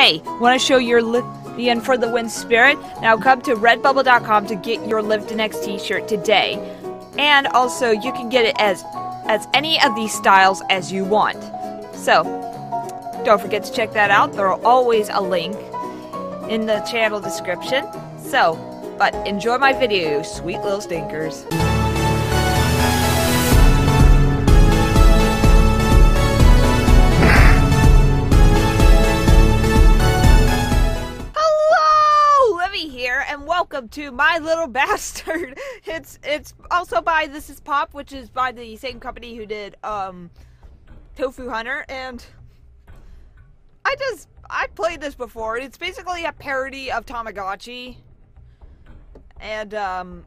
Hey, want to show your Livian for the Win spirit? Now come to redbubble.com to get your Livdaneix t-shirt today. And also, you can get it as as any of these styles as you want. So, don't forget to check that out. There's always a link in the channel description. So, but enjoy my video, sweet little stinkers. To My Little Bastard. It's it's also by This Is Pop, which is by the same company who did um Tofu Hunter, and I just I played this before. It's basically a parody of Tamagotchi. And um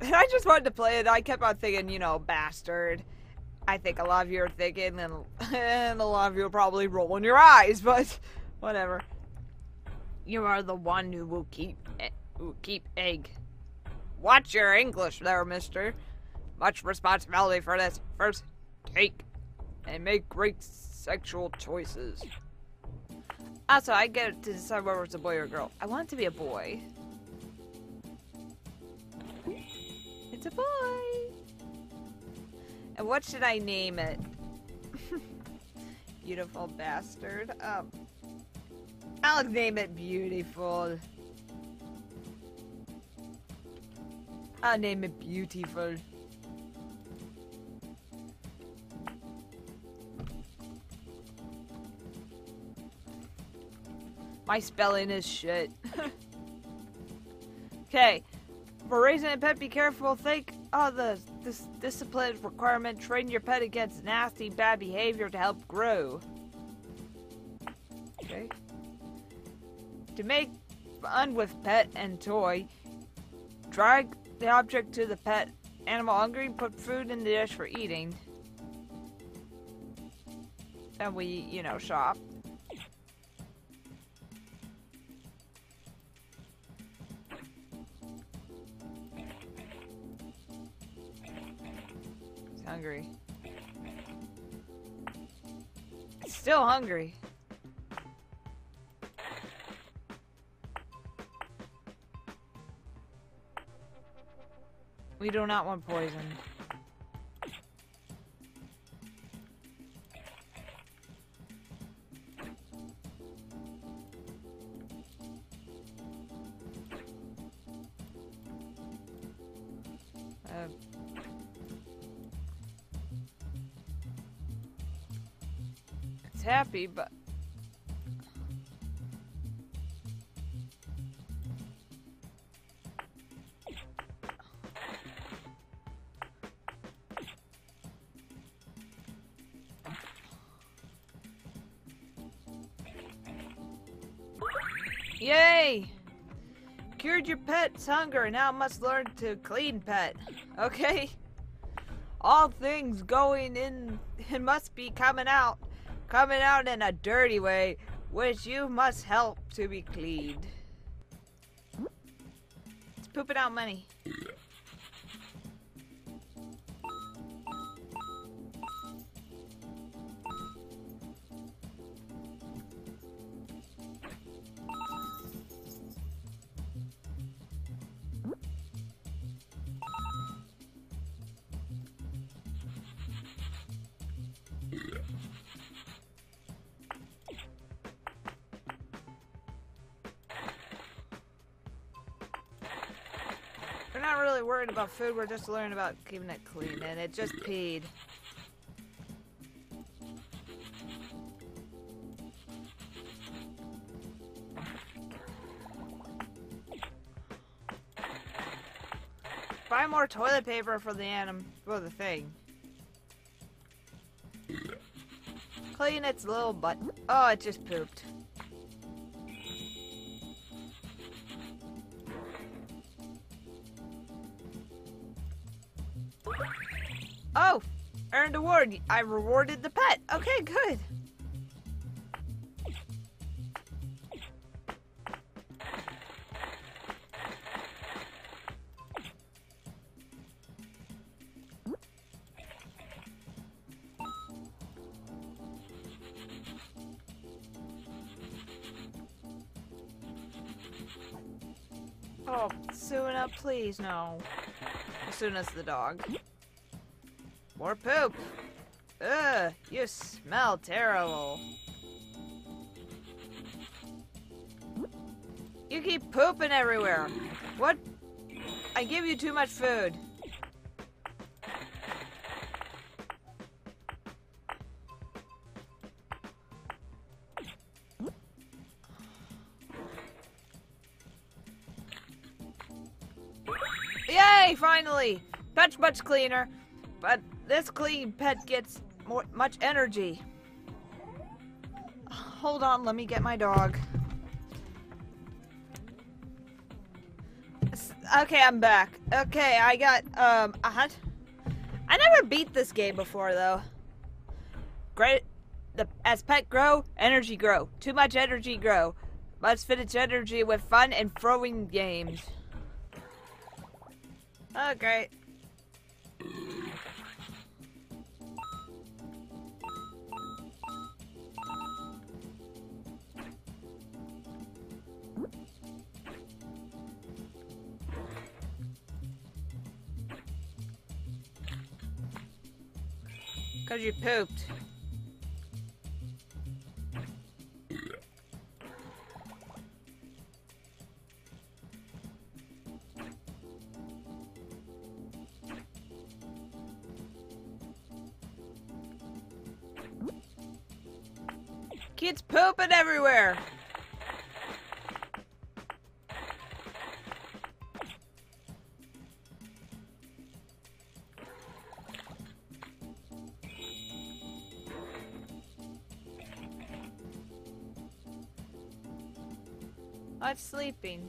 and I just wanted to play it. I kept on thinking, you know, bastard. I think a lot of you are thinking, and, and a lot of you are probably rolling your eyes, but whatever. You are the one who will keep who keep egg. Watch your English there, mister. Much responsibility for this. First, take and make great sexual choices. Also, I get to decide whether it's a boy or a girl. I want it to be a boy. It's a boy. And what should I name it? Beautiful bastard. Um, I'll name it Beautiful. I'll name it Beautiful. My spelling is shit. okay. For raising a pet, be careful. Think of the this discipline requirement. Train your pet against nasty, bad behavior to help grow. To make fun with pet and toy, drag the object to the pet animal hungry, put food in the dish for eating. And we, you know, shop. hungry. Still hungry. We do not want poison. Uh, it's happy, but pet's hunger, now must learn to clean pet. Okay? All things going in it must be coming out. Coming out in a dirty way, which you must help to be cleaned. It's pooping out money. Really worried about food, we're just learning about keeping it clean, and it just peed. Buy more toilet paper for the anim for the thing. Clean its little butt. Oh, it just pooped. Oh, earned award. I rewarded the pet. Okay, good. Oh, soon please, no. As soon as the dog. More poop. Ugh, you smell terrible. You keep pooping everywhere. What? I give you too much food. Yay, finally! Much, much cleaner. But this clean pet gets more, much energy. Hold on, let me get my dog. Okay, I'm back. Okay, I got, um, hunt. I never beat this game before, though. Great. The, as pet grow, energy grow. Too much energy grow. Must fit its energy with fun and throwing games. Oh, great. Cause you pooped. Kids pooping everywhere. I'm sleeping.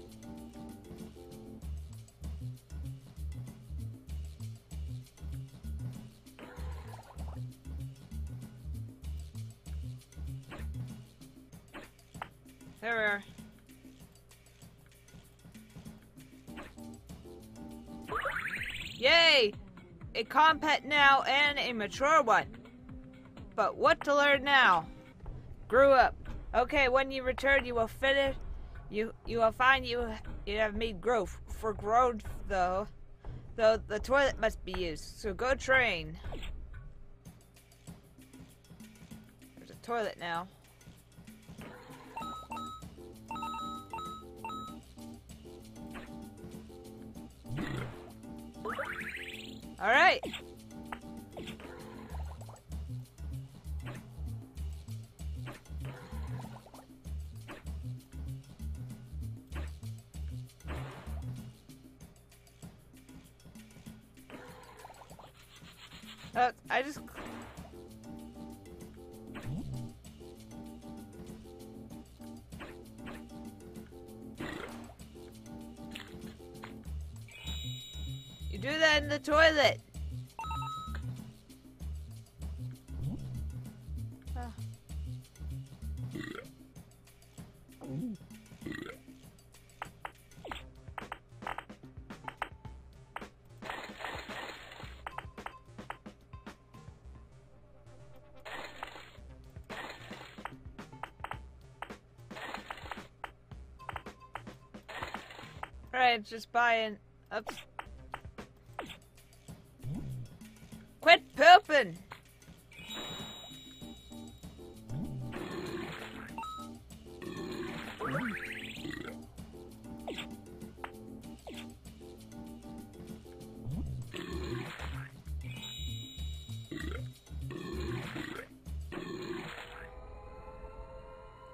There we are. Yay! A compet now and a mature one. But what to learn now? Grew up. Okay, when you return, you will finish. You you will find you you have made growth. For growth, though, though the toilet must be used. So go train. There's a toilet now. All right. Uh, I just. You do that in the toilet. Right, just buying. Oops. Quit pooping!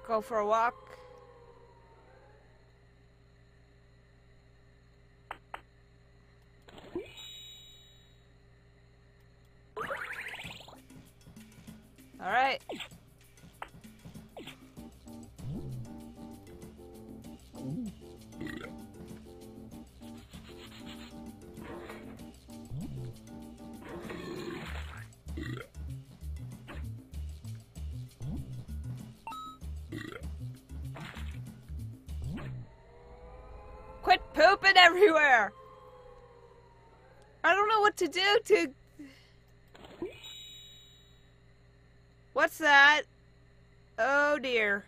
Go for a walk. everywhere. I don't know what to do to... What's that? Oh dear.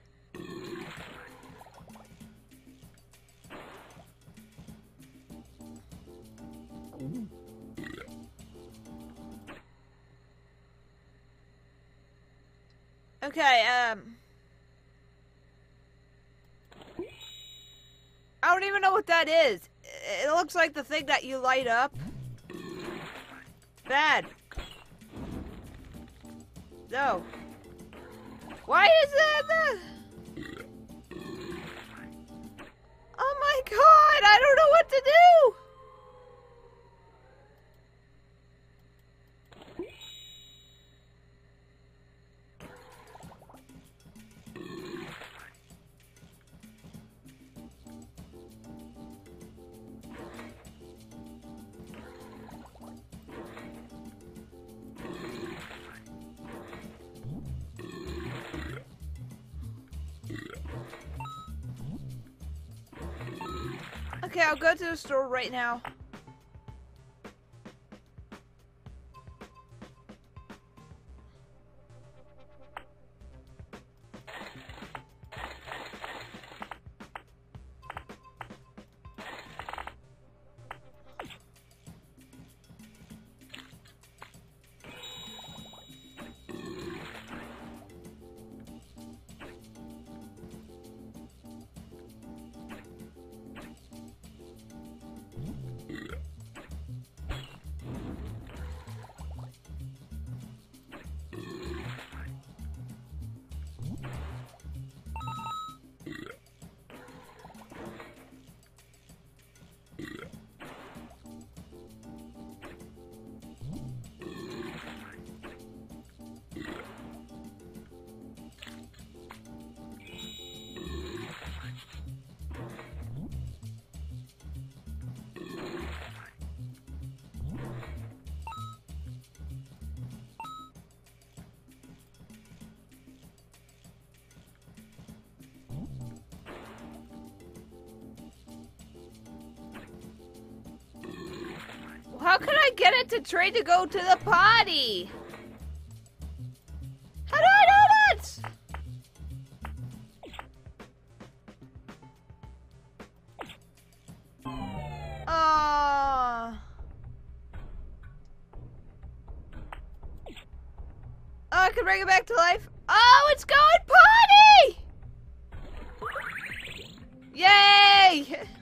Okay, um... I don't even know what that is. It looks like the thing that you light up. Bad. No. Why is that. Oh my god, I don't know what to do! Okay, I'll go to the store right now. How can I get it to trade to go to the potty? How do I know that? Oh. Oh, I can bring it back to life. Oh, it's going potty! Yay!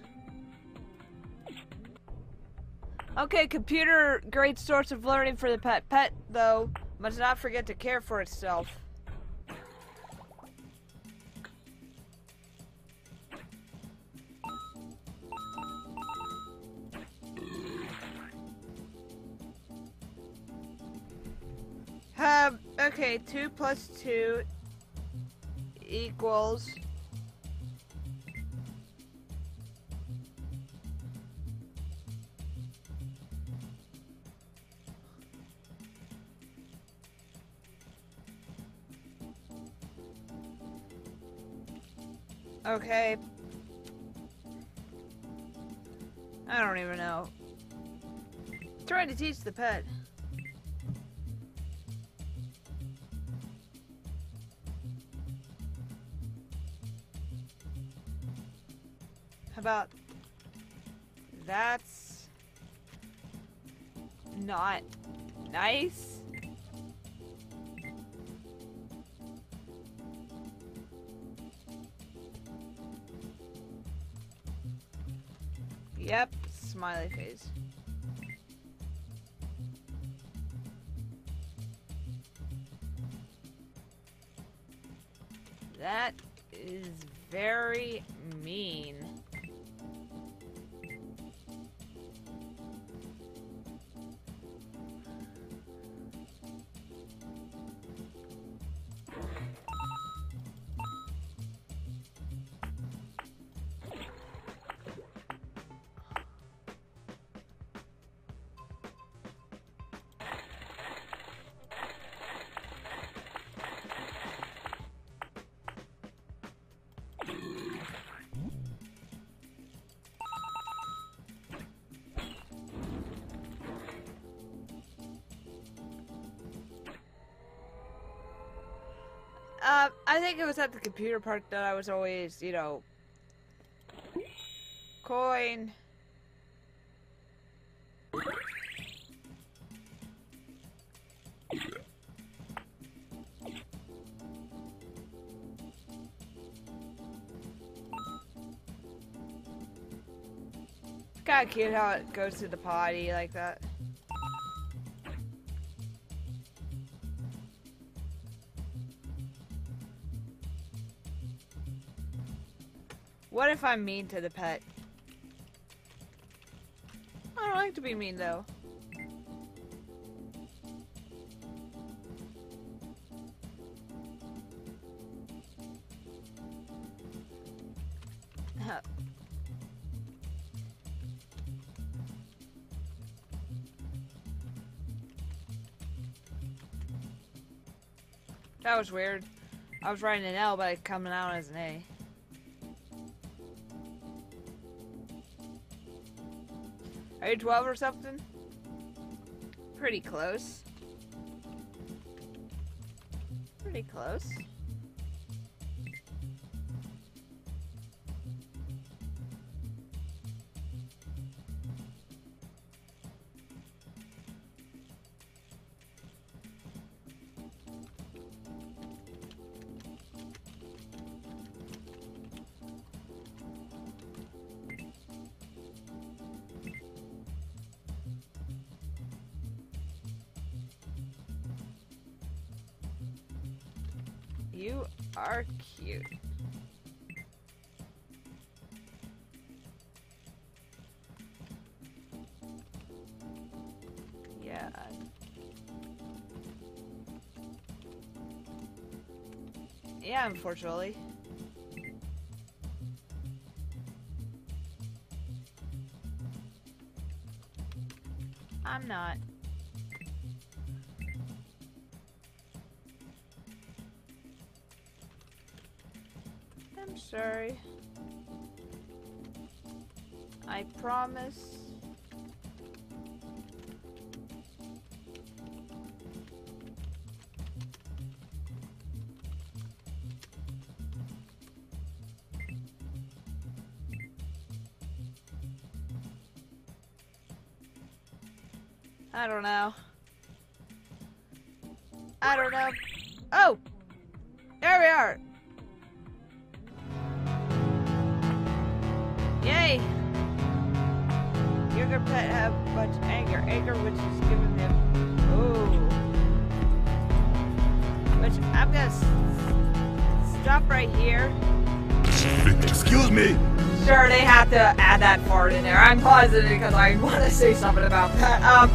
Okay, computer, great source of learning for the pet. Pet, though, must not forget to care for itself. Um, okay, 2 plus 2 equals... Okay. I don't even know. Trying to teach the pet. How about that's not nice? Smiley face. That is very mean. Uh, I think it was at the computer part that I was always, you know, coin. Kind of cute how it goes to the potty like that. What if I'm mean to the pet? I don't like to be mean though. That was weird. I was writing an L, but it's coming out as an A. Are you 12 or something? Pretty close. Pretty close. You are cute. Yeah. Yeah, unfortunately. I'm not. I'm sorry. I promise. I don't know. I don't know. Oh! There we are! Yay! You're gonna pet have much anger. Anger which is giving him. Ooh. Which I'm gonna s- stop right here. Excuse me. Sure, they have to add that part in there. I'm pausing because I want to say something about that. Um,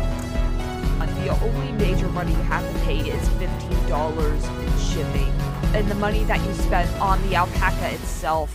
the only major money you have to pay is fifteen dollars in shipping, and the money that you spent on the alpaca itself